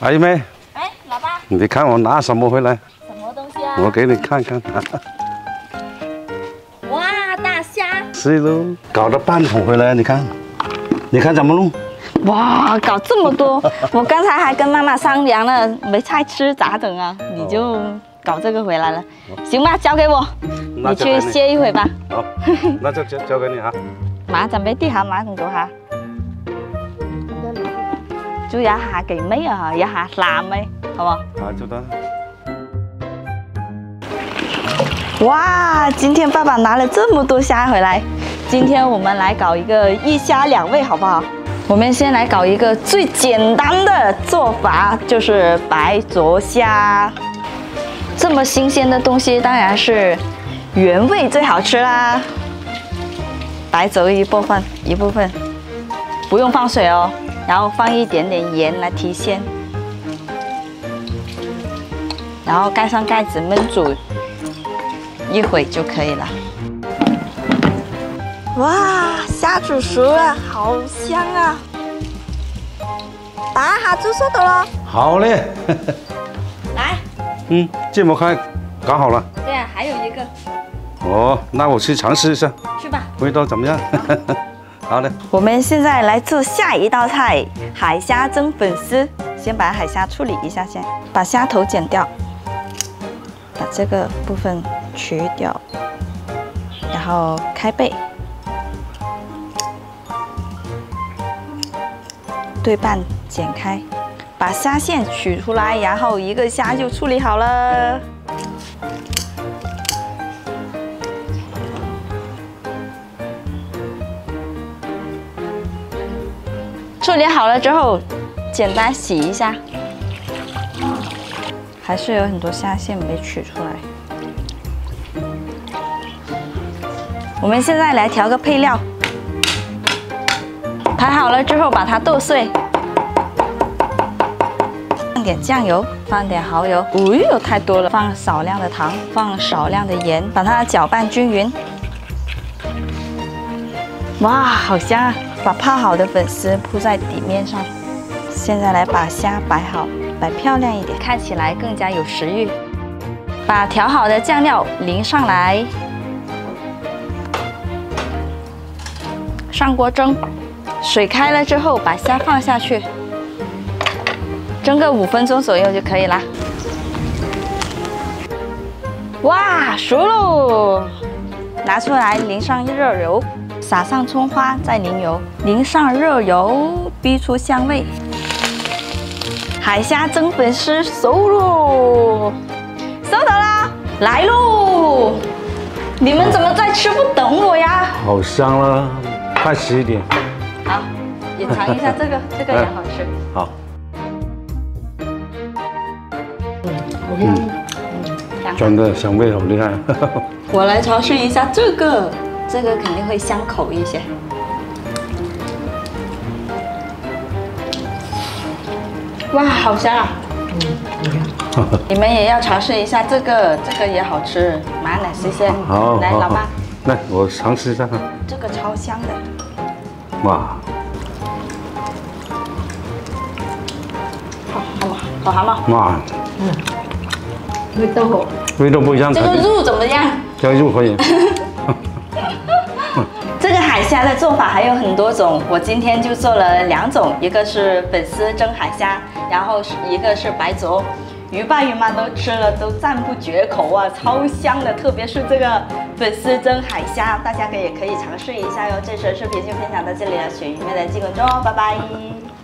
阿姨妹，哎，老爸，你看我拿什么回来？什么东西啊？我给你看看。哇，大虾！是喽，搞了半桶回来，你看，你看怎么弄？哇，搞这么多！我刚才还跟妈妈商量了，没菜吃咋整啊？你就搞这个回来了，行吧？交给我，你去歇一会吧。好，那就交交给你哈。馬準備啲下馬同做下，煮一下幾味啊，一下辣味，好不好？啊，就得。哇，今天爸爸拿了这么多虾回来，今天我们来搞一个一虾两味，好不好？我们先来搞一个最简单的做法，就是白灼虾。这么新鲜的东西，当然是原味最好吃啦。白灼一部分，一部分，不用放水哦，然后放一点点盐来提鲜，然后盖上盖子焖煮一会就可以了。哇，虾煮熟了，好香啊！打下猪手的了。好嘞。来。嗯，芥末开搞好了。对啊，还有一个。哦，那我去尝试一下。去吧。味道怎么样？好嘞。我们现在来做下一道菜——海虾蒸粉丝。先把海虾处理一下，先把虾头剪掉，把这个部分取掉，然后开背。对半剪开，把虾线取出来，然后一个虾就处理好了。处理好了之后，简单洗一下，还是有很多虾线没取出来。我们现在来调个配料。排好了之后，把它剁碎，放点酱油，放点蚝油，哎呦太多了，放少量的糖，放少量的盐，把它搅拌均匀。哇，好香啊！把泡好的粉丝铺在底面上。现在来把虾摆好，摆漂亮一点，看起来更加有食欲。把调好的酱料淋上来，上锅蒸。水开了之后，把虾放下去，蒸个五分钟左右就可以啦。哇，熟喽！拿出来淋上热油，撒上葱花，再淋油，淋上热油，逼出香味。海虾蒸粉丝熟喽，收到啦！来喽！你们怎么在吃不等我呀？好香啦，快吃一点。好，也尝一下这个，这个也好吃。好。嗯，真的香味好厉害。我来尝试一下这个，这个肯定会香口一些。哇，好香啊！嗯，你们也要尝试一下这个，这个也好吃，马奶新鲜。好，来，老爸，来，我尝试一下。这个超香的。哇，好好嘛，好蛤蟆。哇，嗯，味道好，味道不一样。这个肉怎么样？这个肉可以。虾的做法还有很多种，我今天就做了两种，一个是粉丝蒸海虾，然后是一个是白灼。鱼爸鱼妈都吃了，都赞不绝口啊，超香的，特别是这个粉丝蒸海虾，大家可以可以尝试一下哟。这次视频就分享到这里了，雪鱼妹的记关注哦，拜拜。